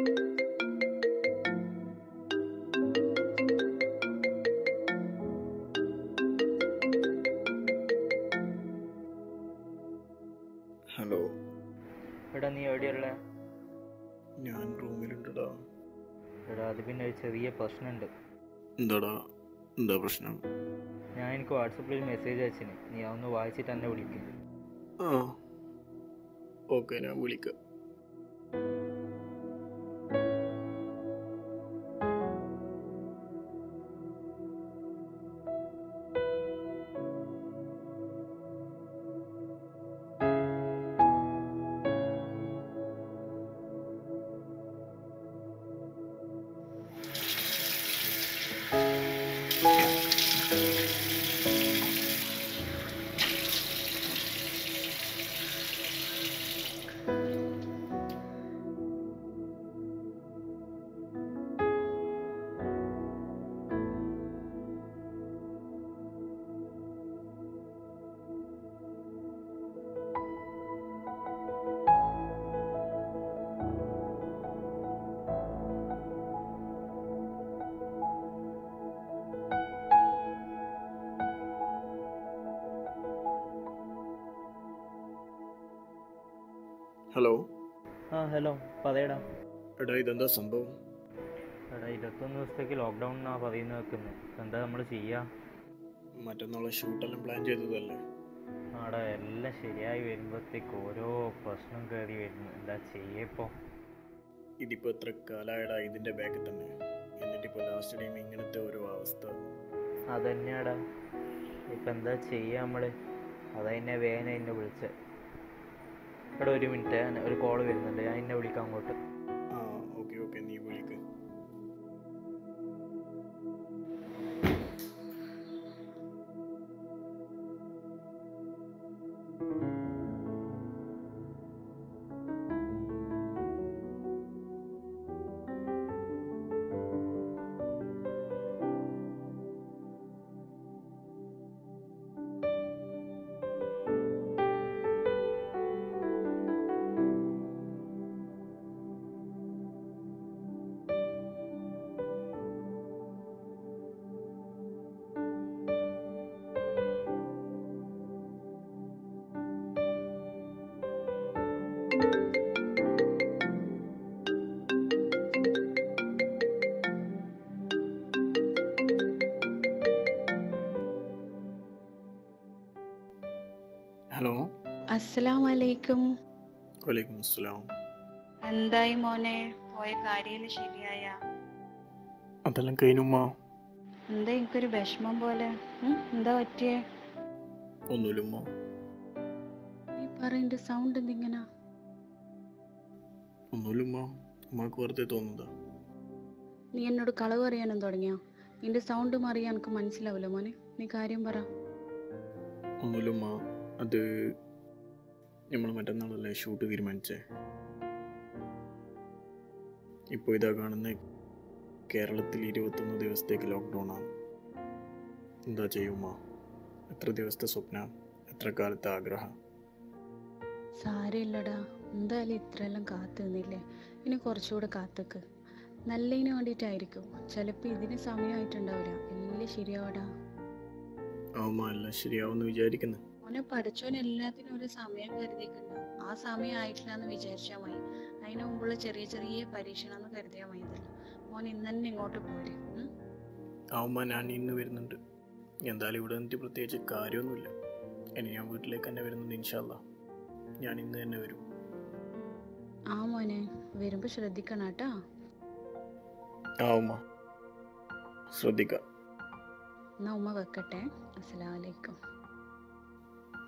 Hello. എടാ നീ എവിടെയുള്ള ഞാൻ റൂമിലുണ്ടടാ. എടാ അത് പിന്നെ ഒരു ചെറിയ പ്രശ്നമുണ്ട്. എന്താടാ? എന്താ പ്രശ്നം? ഞാൻ എനിക്ക് വാട്സപ്പിൽ ഒരു മെസ്സേജ് അയച്ചിന്. നീ അതൊന്ന് വായിച്ചിട്ട് എന്നെ വിളിക്കും. ആ. ഓക്കെ ഞാൻ വിളിക്കാം. ഹലോ ആ ഹലോ പറയടാ. എടാ ഇതെന്താ സംഭവം? എടാ ഇരുപത്തൊന്ന് ദിവസത്തേക്ക് ലോക്ക്ഡൗൺ എന്നാ പറയുന്നത് വെക്കുന്നത് എന്താ നമ്മൾ ചെയ്യാ? മറ്റന്നാളെ ഷൂട്ടെല്ലാം പ്ലാൻ ചെയ്തതല്ലേ? ആടാ എല്ലാം ശരിയായി വരുമ്പോഴത്തേക്ക് ഓരോ പ്രശ്നം കയറി വരുന്നു. എന്താ ചെയ്യപ്പോ ഇതിപ്പോ എത്ര കാലായടാ ഇതിന്റെ ബാക്കിൽ തന്നെ? എന്നിട്ടിപ്പോ ലാസ്റ്റ് ടൈം ഇങ്ങനത്തെ ഒരു അവസ്ഥ. അതന്നെയാടാ. ഇപ്പൊ എന്താ ചെയ്യാ നമ്മൾ? അതന്നെ വേന എന്നെ വിളിച്ചത് എടാ ഒരു മിനിറ്റ് ഒരു കോൾ വരുന്നുണ്ട്. ഞാൻ എന്നെ വിളിക്കാം അങ്ങോട്ട്. ആ ഓക്കെ ഓക്കെ നീ വിളിക്ക്. ഹലോ. അസ്സലാം വലൈക്കും വലൈക്കും അസ്സലാം എന്തായി മോനെ? പോയ കാര്യം ശരിയായ? അതെല്ലാം കഴിഞ്ഞുമ്മ. എന്താ എനിക്കൊരു വിഷമം പോലെ? എന്താ പറ്റിയേ? ഒന്നുമില്ലുമ്മ. നീ പറയണ്ട സൗണ്ട് എന്തിങ്ങനെ? ഒന്നുമില്ല ഉമ്മക്ക് വെറുതെ തോന്നുന്നതാ നീ എന്നോട് കളവ് പറയാനും തുടങ്ങിയോ? നിന്റെ സൗണ്ട് മാറിയാ എനിക്ക് മനസ്സിലാവില്ല മോനെ. നീ കാര്യം പറ. ഒന്നുമില്ലുമ്മ. അത് നമ്മൾ മറ്റന്നാളല്ലേ ഷൂട്ട് തീരുമാനിച്ചേ? ഇപ്പോൾ ഇതാ കാണുന്ന കേരളത്തിൽ ഇരുപത്തൊന്ന് ദിവസത്തേക്ക് ലോക്ക്ഡൗൺ ആണ്. എന്താ ചെയ്യുമോ എത്ര ദിവസത്തെ സ്വപ്ന? എത്ര കാലത്തെ ആഗ്രഹം? സാരമില്ലടാ എന്തായാലും ഇത്രയെല്ലാം കാത്തു നിന്നില്ലേ? ഇനി കുറച്ചുകൂടെ കാത്തുക്ക്. നല്ലതിന് വേണ്ടിയിട്ടായിരിക്കും. ചിലപ്പോൾ ഇതിന് സമയമായിട്ടുണ്ടാവില്ല. എല്ലാം ശരിയാവടാ. ആവുമ്മ എല്ലാം ശരിയാവുമെന്ന് വിചാരിക്കുന്നു. മോനെ പഠിച്ചവന് എല്ലാത്തിനും ഒരു സമയം കരുതിയിട്ടുണ്ടാവും ആ സമയം ആയിട്ടില്ല എന്ന് വിചാരിച്ചാൽ മതി. അതിനു മുമ്പുള്ള ചെറിയ ചെറിയ പരീക്ഷണം എന്ന് കരുതിയാൽ മതി ഇതല്ല. മോൻ ഇന്ന് തന്നെ ഇങ്ങോട്ട് പോരെ. ഞാൻ ഇന്ന് വരുന്നുണ്ട്. എന്തായാലും ഇവിടെ നിന്നിട്ട് പ്രത്യേകിച്ച് കാര്യമൊന്നുമില്ല. ഇനി ഞാൻ വീട്ടിലേക്ക് തന്നെ വരുന്നുണ്ട് ഇൻഷാല്ല ഞാൻ ഇന്ന് തന്നെ വരും. ആ മോനെ വരുമ്പോ ശ്രദ്ധിക്കണം കേട്ടാ. ആവുമ്മ ശ്രദ്ധിക്കാം. എന്നാ ഉമ്മ വെക്കട്ടെ.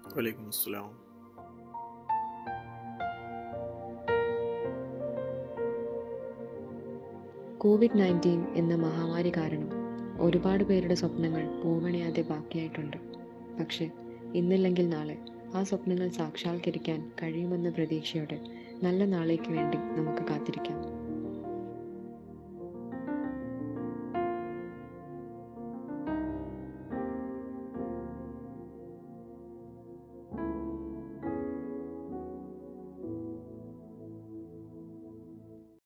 അലൈക്കും السلام. കോവിഡ് നയന്റീൻ എന്ന മഹാമാരി കാരണം ഒരുപാട് പേരുടെ സ്വപ്നങ്ങൾ പൂവണിയാതെ ബാക്കിയായിട്ടുണ്ട്. പക്ഷേ ഇന്നില്ലെങ്കിൽ നാളെ ആ സ്വപ്നങ്ങൾ സാക്ഷാത്കരിക്കാൻ കഴിയുമെന്ന പ്രതീക്ഷയോടെ നല്ല നാളേക്ക് വേണ്ടി നമുക്ക് കാത്തിരിക്കാം.